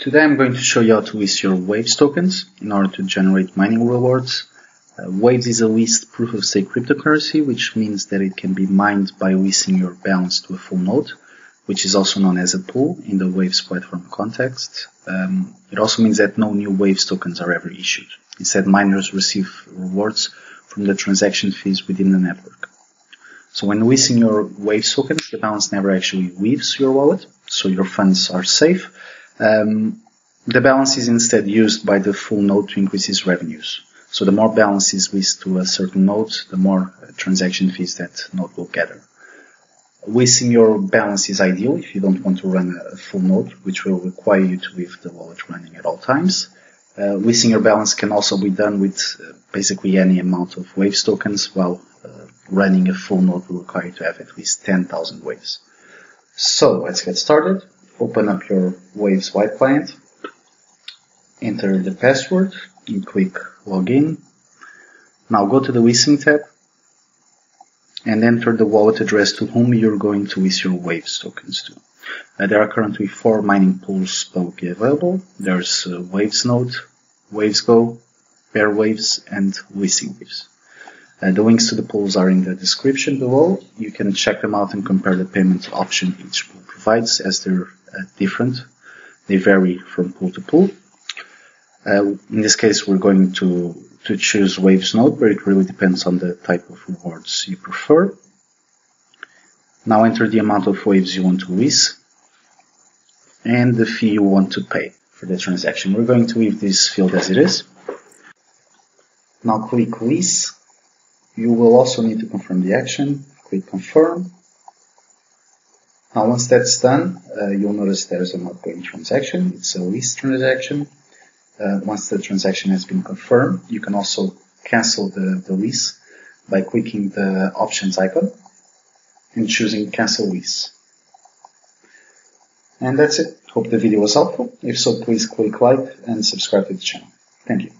Today I'm going to show you how to list your Waves tokens in order to generate mining rewards. Uh, Waves is a leased proof of stake cryptocurrency, which means that it can be mined by leasing your balance to a full node, which is also known as a pool in the Waves platform context. Um, it also means that no new Waves tokens are ever issued. Instead, miners receive rewards from the transaction fees within the network. So when leasing your Waves tokens, the balance never actually leaves your wallet, so your funds are safe um, the balance is instead used by the full node to increase its revenues. So the more balance is leased to a certain node, the more uh, transaction fees that node will gather. Leasing your balance is ideal if you don't want to run a full node, which will require you to leave the wallet running at all times. Uh, leasing your balance can also be done with uh, basically any amount of Waves tokens, while uh, running a full node will require you to have at least 10,000 Waves. So let's get started open up your Waves web client, enter the password and click login. Now go to the leasing tab and enter the wallet address to whom you're going to your Waves tokens to. Uh, there are currently four mining pools publicly available. There's uh, Waves Node, Waves Go, Bear Waves, and Leasing Waves. Uh, the links to the pools are in the description below. You can check them out and compare the payment option each pool provides as they're different. They vary from pool to pool. Uh, in this case, we're going to, to choose Waves Node, but it really depends on the type of rewards you prefer. Now enter the amount of waves you want to lease and the fee you want to pay for the transaction. We're going to leave this field as it is. Now click lease. You will also need to confirm the action. Click confirm. Now once that's done, uh, you'll notice there's an outgoing transaction. It's a lease transaction. Uh, once the transaction has been confirmed, you can also cancel the, the lease by clicking the options icon and choosing cancel lease. And that's it. Hope the video was helpful. If so, please click like and subscribe to the channel. Thank you.